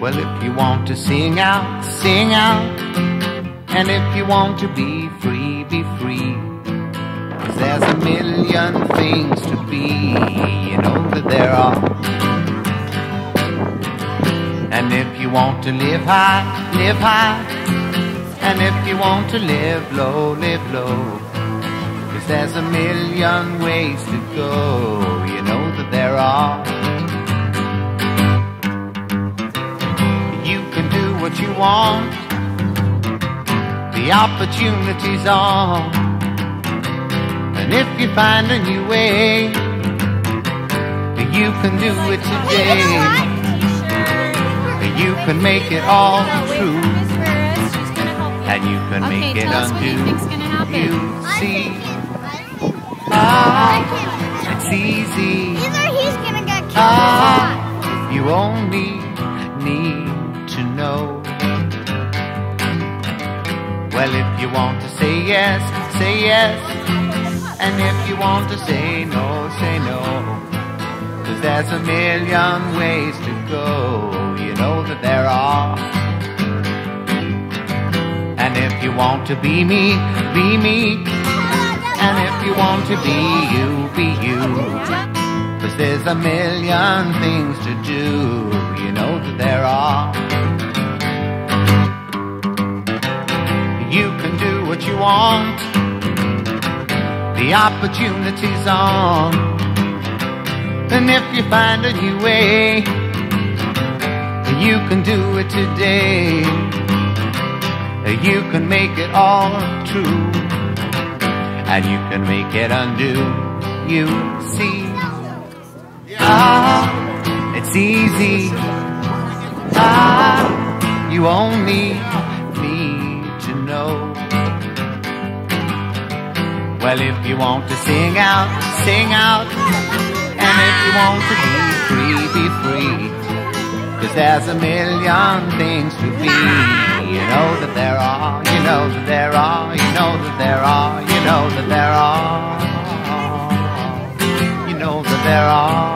Well, if you want to sing out, sing out. And if you want to be free, be free. 'Cause there's a million things to be, you know that there are. And if you want to live high, live high. And if you want to live low, live low. 'Cause there's a million ways to go, you know that there are. What you want, the opportunities are. And if you find a new way, you can do it today. You can make it all true, and you can make it tell us you undo. think's gonna happen. You see, ah, it's easy. Either he's gonna get killed Ah, you only need know. Well, if you want to say yes, say yes. And if you want to say no, say no. Cause there's a million ways to go. You know that there are. And if you want to be me, be me. And if you want to be you, be you. Cause there's a million things to do, you know that there are. Want, the opportunity's on. And if you find a new way, you can do it today. You can make it all true, and you can make it undo. You see. Ah, it's easy. Ah, you only need to know. Well, if you want to sing out, sing out. And if you want to be free, be free. Cause there's a million things to be. You know that there are, you know that there are, you know that there are, you know that there are. You know that there are.